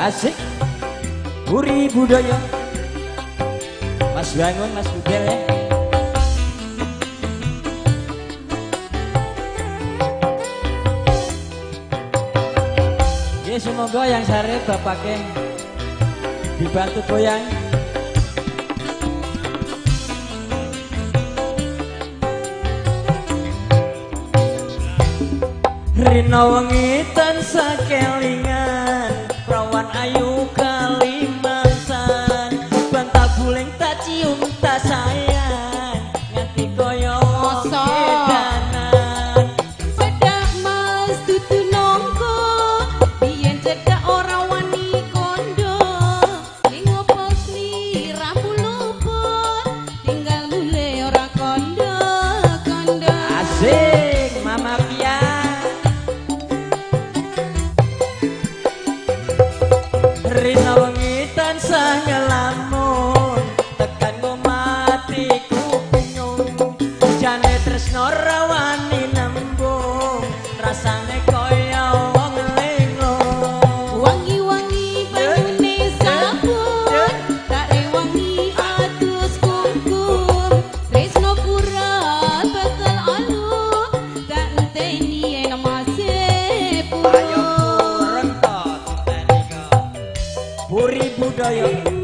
Asik. Puri budaya. Mas bangun Mas Budel ya eh. Ini semoga yang sare bapaknya dibantu goyang. Rina wangit Rina wengi tansah nyelam 哎呀。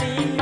You.